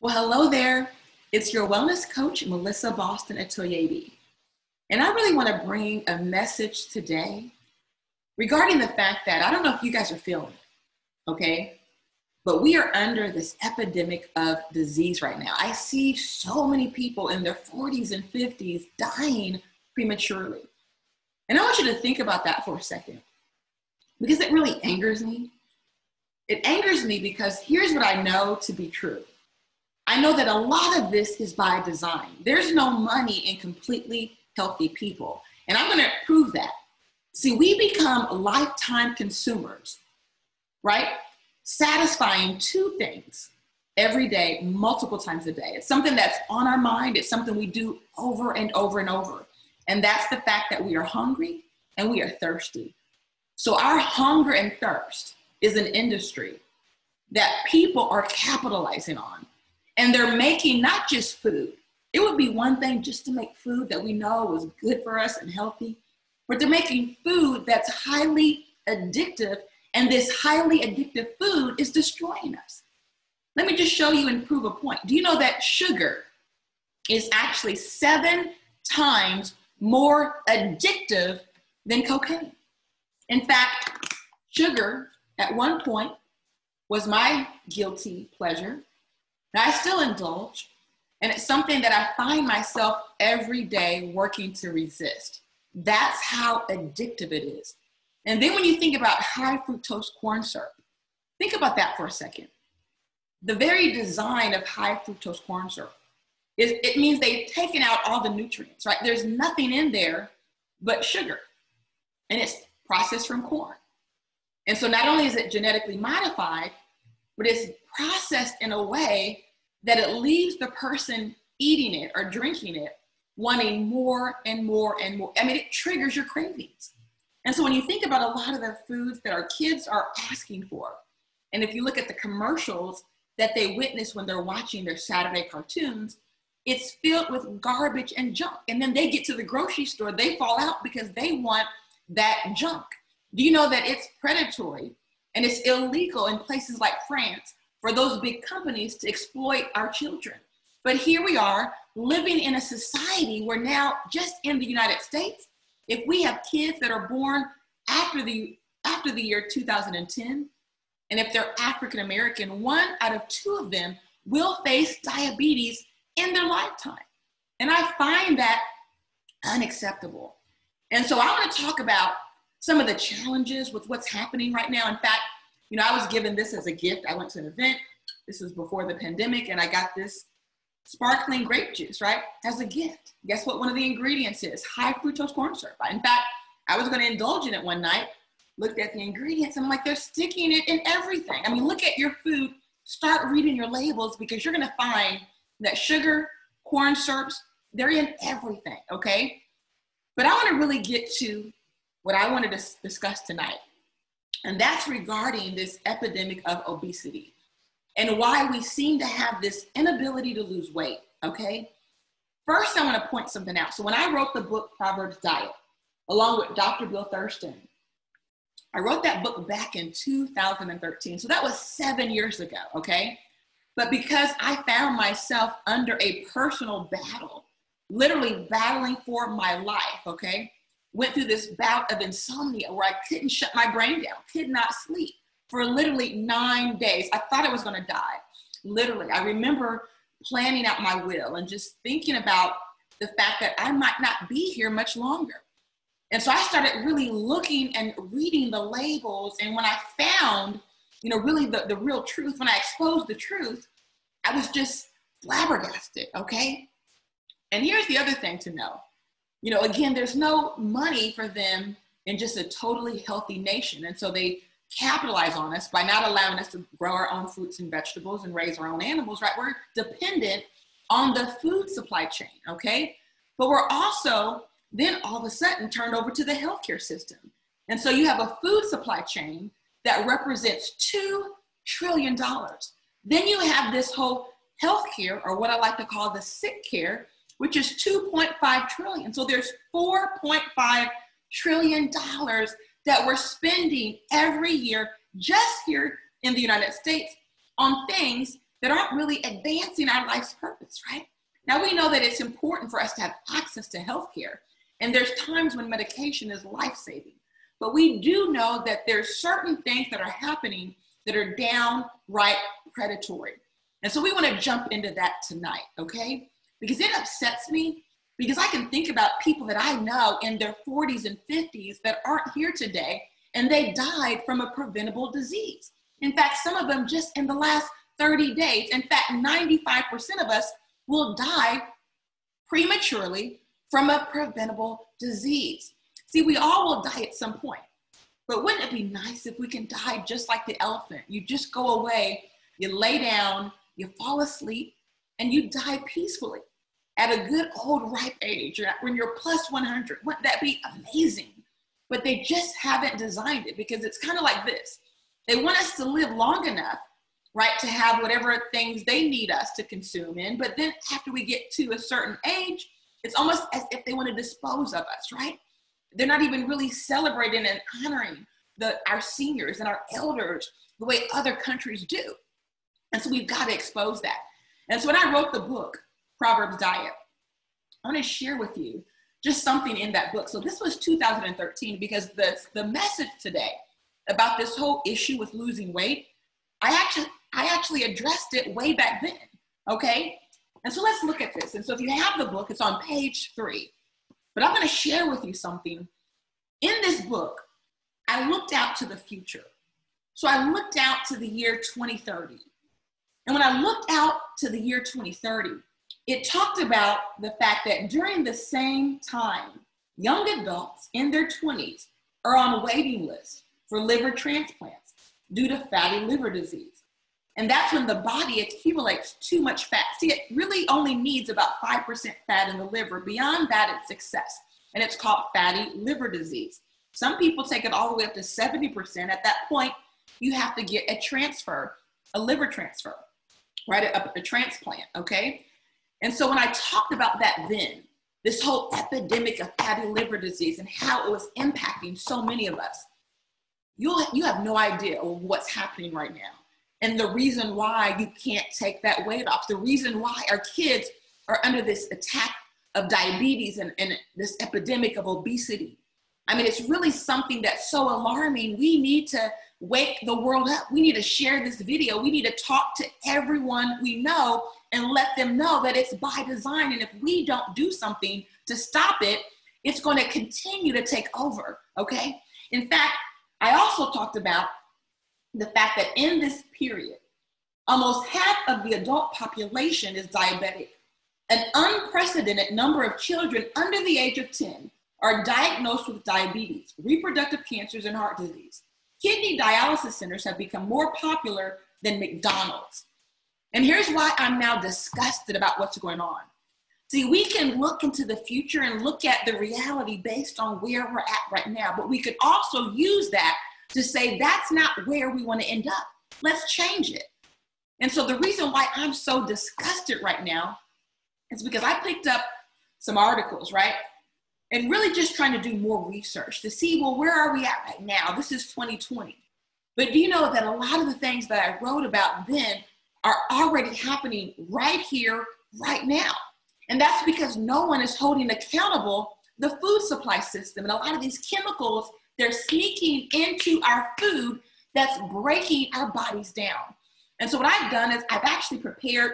Well, hello there. It's your wellness coach, Melissa Boston Atoyebi. And I really want to bring a message today regarding the fact that I don't know if you guys are feeling it, okay? But we are under this epidemic of disease right now. I see so many people in their 40s and 50s dying prematurely. And I want you to think about that for a second because it really angers me. It angers me because here's what I know to be true I know that a lot of this is by design. There's no money in completely healthy people. And I'm going to prove that. See, we become lifetime consumers, right? Satisfying two things every day, multiple times a day. It's something that's on our mind, it's something we do over and over and over. And that's the fact that we are hungry and we are thirsty. So, our hunger and thirst is an industry that people are capitalizing on. And they're making not just food. It would be one thing just to make food that we know was good for us and healthy, but they're making food that's highly addictive, and this highly addictive food is destroying us. Let me just show you and prove a point. Do you know that sugar is actually seven times more addictive than cocaine? In fact, sugar at one point was my guilty pleasure. I still indulge, and it's something that I find myself every day working to resist. That's how addictive it is. And then when you think about high fructose corn syrup, think about that for a second. The very design of high fructose corn syrup is it means they've taken out all the nutrients, right? There's nothing in there but sugar, and it's processed from corn. And so not only is it genetically modified, but it's processed in a way that it leaves the person eating it or drinking it wanting more and more and more. I mean, it triggers your cravings. And so when you think about a lot of the foods that our kids are asking for, and if you look at the commercials that they witness when they're watching their Saturday cartoons, it's filled with garbage and junk. And then they get to the grocery store, they fall out because they want that junk. Do you know that it's predatory and it's illegal in places like France for those big companies to exploit our children. But here we are living in a society where now, just in the United States, if we have kids that are born after the after the year 2010, and if they're African American, one out of two of them will face diabetes in their lifetime. And I find that unacceptable. And so I want to talk about some of the challenges with what's happening right now. In fact, you know, I was given this as a gift. I went to an event. This was before the pandemic, and I got this sparkling grape juice, right, as a gift. Guess what one of the ingredients is? High fructose corn syrup. In fact, I was going to indulge in it one night, looked at the ingredients, and I'm like, they're sticking it in everything. I mean, look at your food, start reading your labels because you're going to find that sugar, corn syrups, they're in everything, okay? But I want to really get to what I wanted to discuss tonight. And that's regarding this epidemic of obesity and why we seem to have this inability to lose weight. Okay. First, I want to point something out. So, when I wrote the book Proverbs Diet, along with Dr. Bill Thurston, I wrote that book back in 2013. So, that was seven years ago. Okay. But because I found myself under a personal battle, literally battling for my life, okay, went through this bout of insomnia where I couldn't shut my brain down, could not sleep for literally nine days. I thought I was going to die. Literally, I remember planning out my will and just thinking about the fact that I might not be here much longer. And so I started really looking and reading the labels. And when I found, you know, really the, the real truth, when I exposed the truth, I was just flabbergasted, okay? And here's the other thing to know you know, again, there's no money for them in just a totally healthy nation. And so they capitalize on us by not allowing us to grow our own fruits and vegetables and raise our own animals, right? We're dependent on the food supply chain, okay? But we're also then all of a sudden turned over to the healthcare system. And so you have a food supply chain that represents $2 trillion. Then you have this whole healthcare, or what I like to call the sick care, which is 2.5 trillion. So there's 4.5 trillion dollars that we're spending every year just here in the United States on things that aren't really advancing our life's purpose, right? Now we know that it's important for us to have access to healthcare, and there's times when medication is life-saving. But we do know that there's certain things that are happening that are downright predatory. And so we want to jump into that tonight, okay? Because it upsets me because I can think about people that I know in their 40s and 50s that aren't here today and they died from a preventable disease. In fact, some of them just in the last 30 days. In fact, 95% of us will die prematurely from a preventable disease. See, we all will die at some point. But wouldn't it be nice if we can die just like the elephant? You just go away, you lay down, you fall asleep, and you die peacefully at a good old ripe age when you're plus 100. Wouldn't that be amazing? But they just haven't designed it because it's kind of like this. They want us to live long enough, right, to have whatever things they need us to consume in. But then after we get to a certain age, it's almost as if they want to dispose of us, right? They're not even really celebrating and honoring the, our seniors and our elders the way other countries do. And so we've got to expose that. And so when I wrote the book, Proverbs Diet, I want to share with you just something in that book. So this was 2013 because the, the message today about this whole issue with losing weight, I actually I actually addressed it way back then. Okay? And so let's look at this. And so if you have the book, it's on page three. But I'm going to share with you something. In this book, I looked out to the future. So I looked out to the year 2030. And when I looked out to the year 2030, it talked about the fact that during the same time, young adults in their 20s are on a waiting lists for liver transplants due to fatty liver disease. And that's when the body accumulates too much fat. See, it really only needs about 5% fat in the liver. Beyond that, it's excess. And it's called fatty liver disease. Some people take it all the way up to 70%. At that point, you have to get a transfer, a liver transfer, right? A, a transplant, okay? And so when I talked about that then, this whole epidemic of fatty liver disease and how it was impacting so many of us, you'll, you have no idea what's happening right now. And the reason why you can't take that weight off, the reason why our kids are under this attack of diabetes and, and this epidemic of obesity. I mean, it's really something that's so alarming. We need to wake the world up. We need to share this video. We need to talk to everyone we know and let them know that it's by design. And if we don't do something to stop it, it's going to continue to take over. Okay. In fact, I also talked about the fact that in this period, almost half of the adult population is diabetic. An unprecedented number of children under the age of 10 are diagnosed with diabetes, reproductive cancers, and heart disease. Kidney dialysis centers have become more popular than McDonald's. And here's why I'm now disgusted about what's going on. See, we can look into the future and look at the reality based on where we're at right now, but we could also use that to say that's not where we want to end up. Let's change it. And so the reason why I'm so disgusted right now is because I picked up some articles, right? And really just trying to do more research to see, well, where are we at right now? This is 2020. But do you know that a lot of the things that I wrote about then are already happening right here, right now. And that's because no one is holding accountable the food supply system. And a lot of these chemicals, they're sneaking into our food that's breaking our bodies down. And so what I've done is I've actually prepared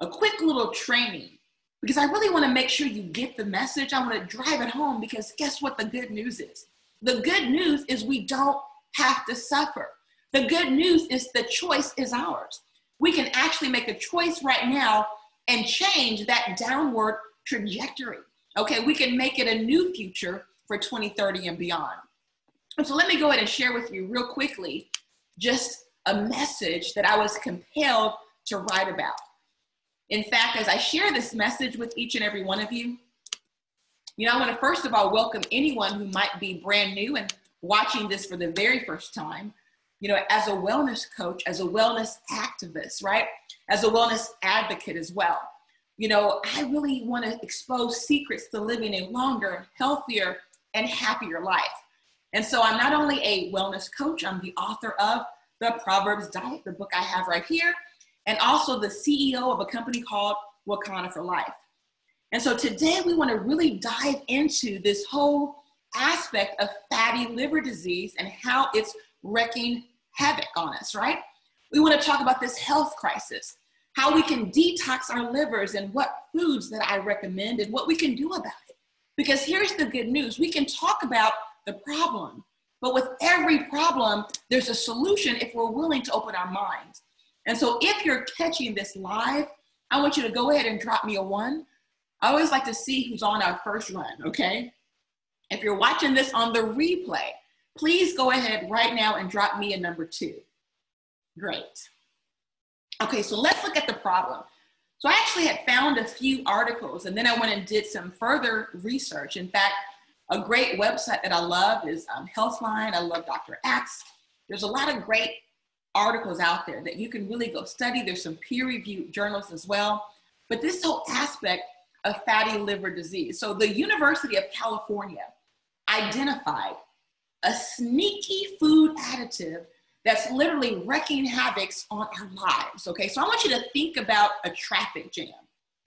a quick little training because I really want to make sure you get the message. I want to drive it home because guess what the good news is? The good news is we don't have to suffer. The good news is the choice is ours we can actually make a choice right now and change that downward trajectory. Okay, we can make it a new future for 2030 and beyond. And so let me go ahead and share with you real quickly just a message that I was compelled to write about. In fact, as I share this message with each and every one of you, you know, I want to first of all welcome anyone who might be brand new and watching this for the very first time you know, as a wellness coach, as a wellness activist, right? As a wellness advocate as well. You know, I really want to expose secrets to living a longer, healthier, and happier life. And so I'm not only a wellness coach, I'm the author of the Proverbs Diet, the book I have right here. And also the CEO of a company called WaKanna for Life. And so today we want to really dive into this whole aspect of fatty liver disease and how it's wrecking havoc on us, right? We want to talk about this health crisis, how we can detox our livers and what foods that I recommend and what we can do about it. Because here's the good news we can talk about the problem, but with every problem, there's a solution if we're willing to open our minds. And so if you're catching this live, I want you to go ahead and drop me a one. I always like to see who's on our first run, okay? If you're watching this on the replay, please go ahead right now and drop me a number two. Great. Okay, so let's look at the problem. So I actually had found a few articles and then I went and did some further research. In fact, a great website that I love is um, Healthline. I love Dr. Axe. There's a lot of great articles out there that you can really go study. There's some peer reviewed journals as well. But this whole aspect of fatty liver disease. So the University of California identified a sneaky food additive that's literally wrecking havocs on our lives. Okay, so I want you to think about a traffic jam.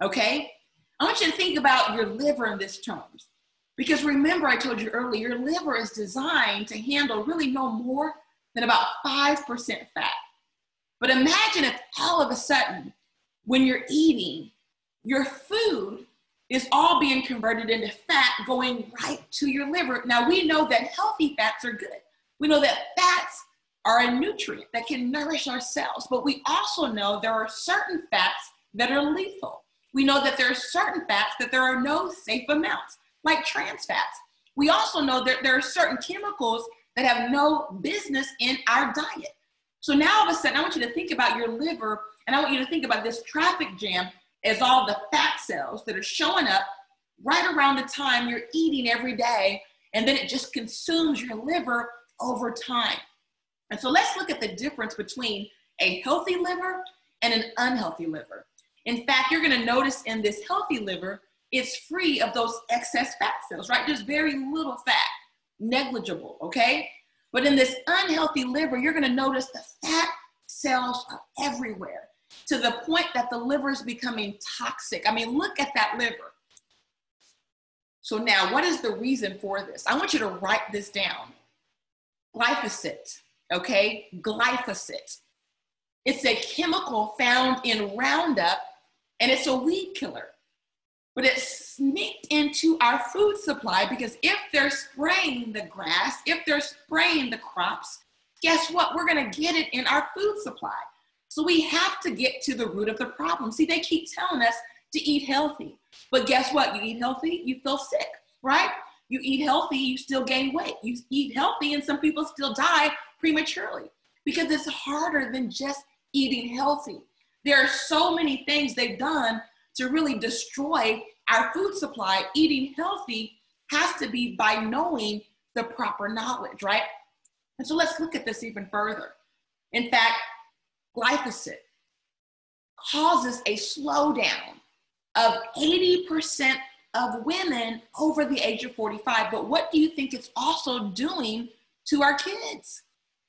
Okay, I want you to think about your liver in this terms. Because remember, I told you earlier, your liver is designed to handle really no more than about 5% fat. But imagine if all of a sudden, when you're eating, your food is all being converted into fat going right to your liver. Now, we know that healthy fats are good. We know that fats are a nutrient that can nourish our cells, but we also know there are certain fats that are lethal. We know that there are certain fats that there are no safe amounts, like trans fats. We also know that there are certain chemicals that have no business in our diet. So now all of a sudden, I want you to think about your liver and I want you to think about this traffic jam as all the fat cells that are showing up right around the time you're eating every day, and then it just consumes your liver over time. And so let's look at the difference between a healthy liver and an unhealthy liver. In fact, you're gonna notice in this healthy liver, it's free of those excess fat cells, right? There's very little fat, negligible, okay? But in this unhealthy liver, you're gonna notice the fat cells are everywhere to the point that the liver is becoming toxic. I mean, look at that liver. So now, what is the reason for this? I want you to write this down. Glyphosate, okay? Glyphosate. It's a chemical found in Roundup, and it's a weed killer. But it sneaked into our food supply because if they're spraying the grass, if they're spraying the crops, guess what? We're gonna get it in our food supply. So we have to get to the root of the problem. See, they keep telling us to eat healthy. But guess what? You eat healthy, you feel sick, right? You eat healthy, you still gain weight. You eat healthy, and some people still die prematurely because it's harder than just eating healthy. There are so many things they've done to really destroy our food supply. Eating healthy has to be by knowing the proper knowledge, right? And so let's look at this even further. In fact, glyphosate causes a slowdown of 80% of women over the age of 45. But what do you think it's also doing to our kids?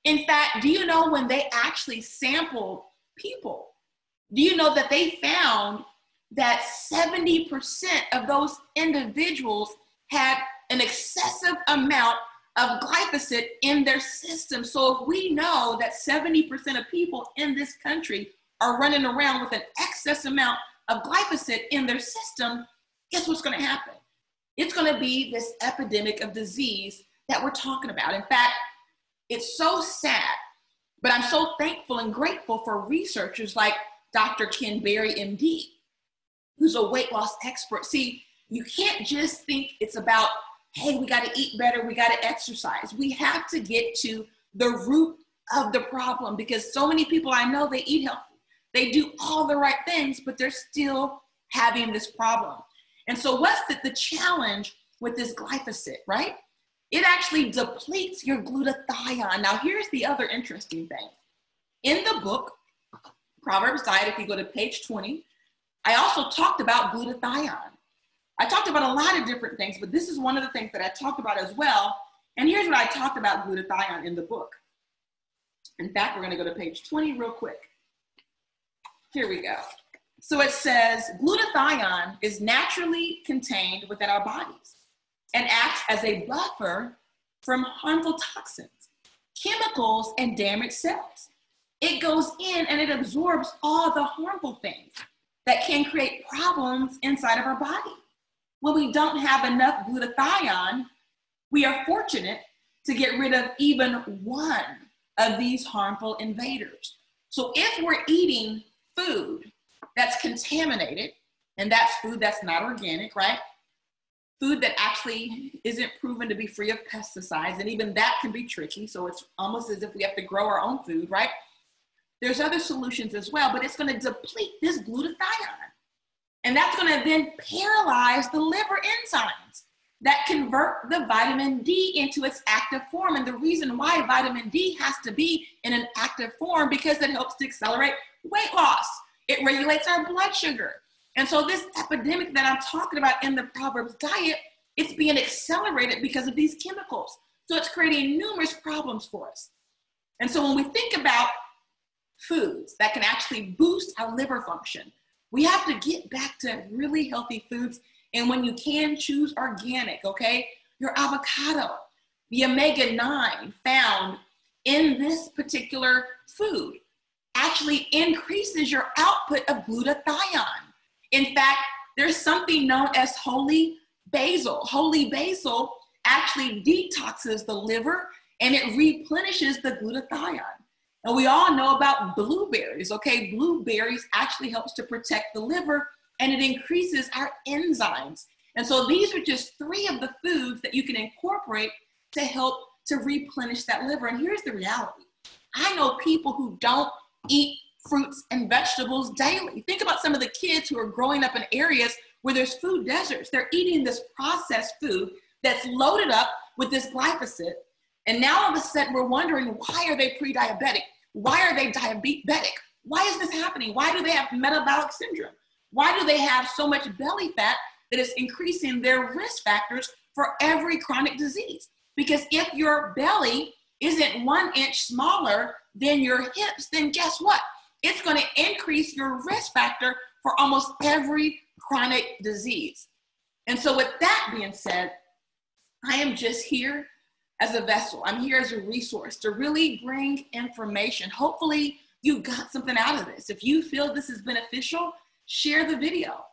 In fact, do you know when they actually sampled people, do you know that they found that 70% of those individuals had an excessive amount of glyphosate in their system. So if we know that 70% of people in this country are running around with an excess amount of glyphosate in their system, guess what's going to happen? It's going to be this epidemic of disease that we're talking about. In fact, it's so sad, but I'm so thankful and grateful for researchers like Dr. Ken Berry, MD, who's a weight loss expert. See, you can't just think it's about hey, we got to eat better, we got to exercise. We have to get to the root of the problem because so many people I know they eat healthy. They do all the right things, but they're still having this problem. And so, what's the, the challenge with this glyphosate, right? It actually depletes your glutathione. Now, here's the other interesting thing. In the book, Proverbs Diet, if you go to page 20, I also talked about glutathione. I talked about a lot of different things, but this is one of the things that I talked about as well. And here's what I talked about glutathione in the book. In fact, we're going to go to page 20 real quick. Here we go. So it says glutathione is naturally contained within our bodies and acts as a buffer from harmful toxins, chemicals, and damaged cells. It goes in and it absorbs all the harmful things that can create problems inside of our body. When we don't have enough glutathione, we are fortunate to get rid of even one of these harmful invaders. So if we're eating food that's contaminated, and that's food that's not organic, right? Food that actually isn't proven to be free of pesticides, and even that can be tricky. So it's almost as if we have to grow our own food, right? There's other solutions as well, but it's going to deplete this glutathione. And that's going to then paralyze the liver enzymes that convert the vitamin D into its active form. And the reason why vitamin D has to be in an active form because it helps to accelerate weight loss. It regulates our blood sugar. And so this epidemic that I'm talking about in the Proverbs diet, it's being accelerated because of these chemicals. So it's creating numerous problems for us. And so when we think about foods that can actually boost our liver function, we have to get back to really healthy foods and when you can, choose organic, okay? Your avocado, the omega 9 found in this particular food actually increases your output of glutathione. In fact, there's something known as holy basil. Holy basil actually detoxes the liver and it replenishes the glutathione. And we all know about blueberries, okay? Blueberries actually helps to protect the liver and it increases our enzymes. And so these are just three of the foods that you can incorporate to help to replenish that liver. And here's the reality I know people who don't eat fruits and vegetables daily. Think about some of the kids who are growing up in areas where there's food deserts. They're eating this processed food that's loaded up with this glyphosate. And now all of a sudden we're wondering why are they pre-diabetic? Why are they diabetic? Why is this happening? Why do they have metabolic syndrome? Why do they have so much belly fat that is increasing their risk factors for every chronic disease? Because if your belly isn't one inch smaller than your hips, then guess what? It's going to increase your risk factor for almost every chronic disease. And so, with that being said, I am just here as a vessel. I'm here as a resource to really bring information. Hopefully, you got something out of this. If you feel this is beneficial, share the video.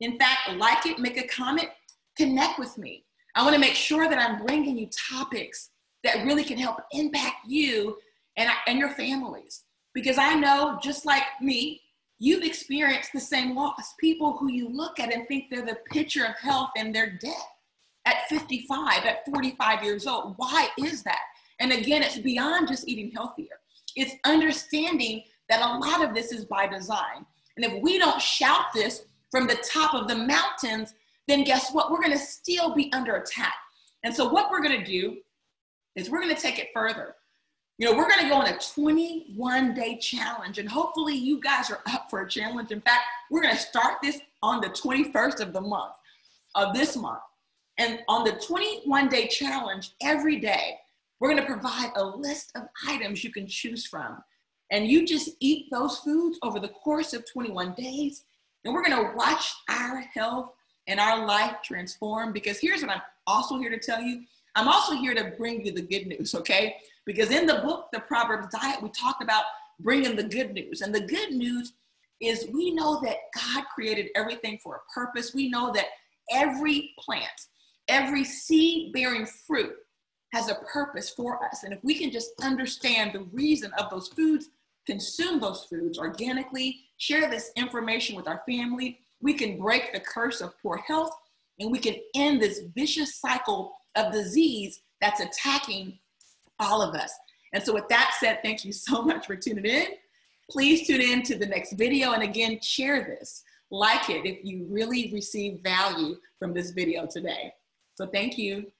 In fact, like it, make a comment, connect with me. I want to make sure that I'm bringing you topics that really can help impact you and, and your families. Because I know, just like me, you've experienced the same loss. People who you look at and think they're the picture of health and they're dead at 55, at 45 years old. Why is that? And again, it's beyond just eating healthier. It's understanding that a lot of this is by design. And if we don't shout this from the top of the mountains, then guess what? We're going to still be under attack. And so, what we're going to do is we're going to take it further. You know, we're going to go on a 21 day challenge, and hopefully, you guys are up for a challenge. In fact, we're going to start this on the 21st of the month, of this month. And on the 21 day challenge, every day, we're going to provide a list of items you can choose from and you just eat those foods over the course of 21 days, and we're gonna watch our health and our life transform. Because here's what I'm also here to tell you I'm also here to bring you the good news, okay? Because in the book, The Proverbs Diet, we talked about bringing the good news. And the good news is we know that God created everything for a purpose. We know that every plant, every seed bearing fruit has a purpose for us. And if we can just understand the reason of those foods, consume those foods organically, share this information with our family, we can break the curse of poor health and we can end this vicious cycle of disease that's attacking all of us. And so, with that said, thank you so much for tuning in. Please tune in to the next video and again, share this. Like it if you really receive value from this video today. So, thank you.